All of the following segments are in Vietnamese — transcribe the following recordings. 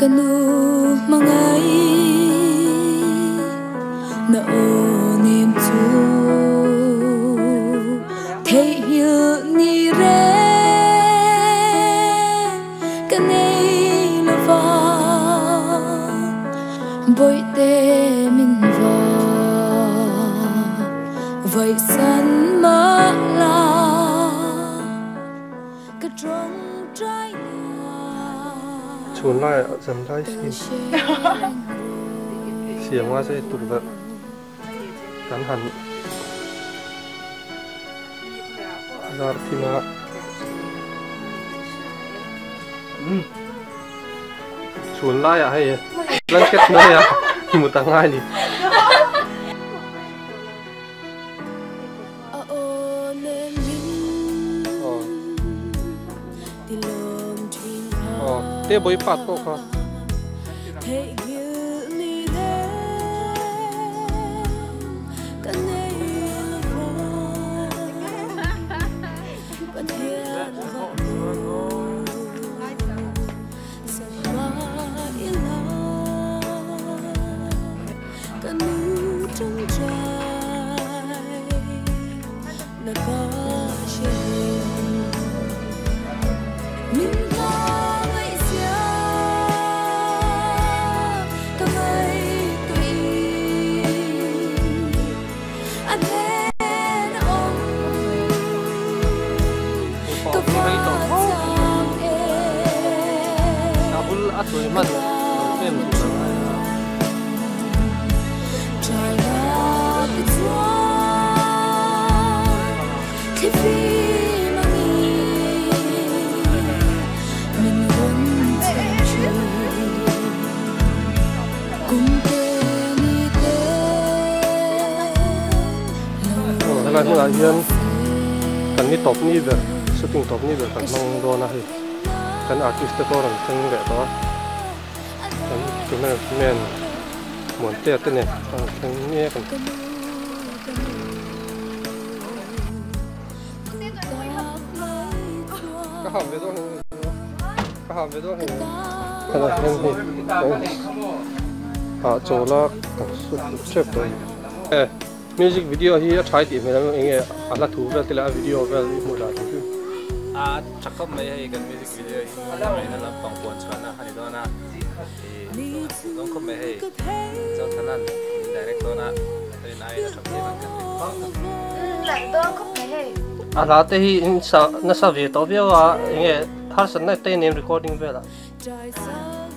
kanu mangai, na onim chu. Thei hiu ni re kanei lova boy te min va. Vậy san ma la. Cái trong trái วนไล่สำไล่สิเสียงว่าใช่ตุ่มแบบการหันลาทินะชวนไล่อะให้ลังเก็ตเลยอะมุตังง่ายดิ thế te boy pat ko ka thấy cái oh la nu a hian kan ni top ni ver shooting top ni ver kan long do na hi kan artist ko ran thang le to kan tumen men mon te te ne kan thang ni kan ka ham ve do ni ka ham ve do ni ka la hen ni ha cho la ka su eh music video hi a thai ti me lam enge ala thu ra tila video vel mo la ti a chakam me hi kan music video hi ala me ala pang pon chana hani do na don ko me hi chau thanan direct do na ari nai na thap ban kan pang la don ko me hi ala te hi in sa na sa ve to ve wa enge har san na te name recording ve la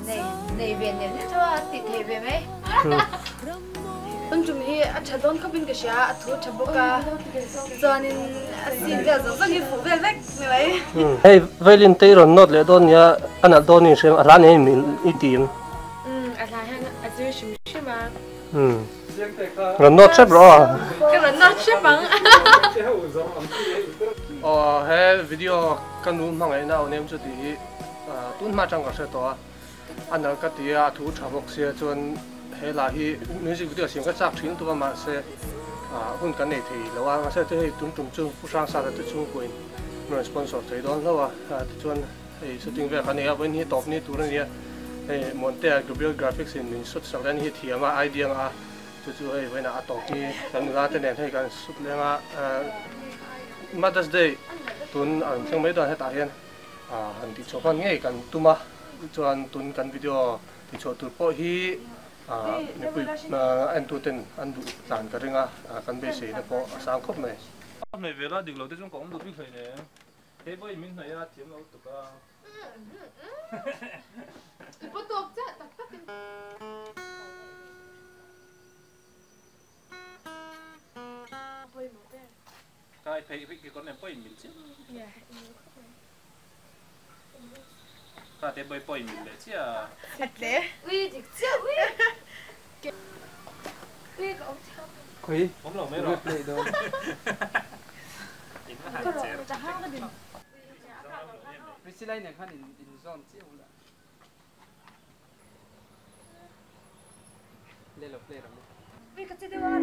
nei nei ve ne to a ti the ve me Ang chum hi a chadon khabin ka sha a thu chaboka zonin asin ga zo zangi fu vel vek me lai hey violin te ron not le don ya ana don ni sem ala ne mi i tim um ala han a zu shim shima hm ron not chep ro ka ran na che bang o he video kan nu mang ai na o nem chu ti tun ma chang ka se to ana ka ti a thu thabok se chon thế là khi nếu video sim xem chak thin tu tôi mà sẽ à hôm cái này thì là anh sẽ thấy chúng chúng chu phụ sang sa ta chu ko mà sponsor sponsor đó là à, à wa thì ei shooting về cái này wen hi top này tôi này ya ei monte a global graphics in min shot sang dan hi mà idea a tôi chú ấy với là top này cần ra te này thì cần xuất lên mà Mother's Day tuần ang thang mấy đoạn hết tại hiện à hành thì cho con nghe cần tu mà, cho anh tuần cần video, thì cho tu po hi nepui an tu ten an du tan ka ringa kan be se na po sang khop nei khop nei vela dik lo te jong kong du bi khai ne he boy min na ya tiam lo tu ka ipo tok cha tak tak Kai pay với cái con này bơi mình chứ. Ta để bơi bơi mình đấy chứ à. Thật đấy. Uy, chứ uy. 거의 오늘 오메로 플레이도 위치 라인에 한 인선 찍어라 레로 플레이로 vì cái gì đó là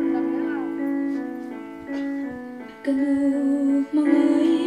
cái nào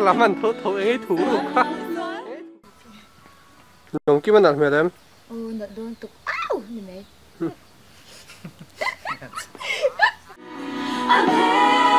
cái làm ăn thấu thấu ấy thủ luôn quá. Nông kim anh làm gì đấy Ô, nó đôn tục. Nhìn này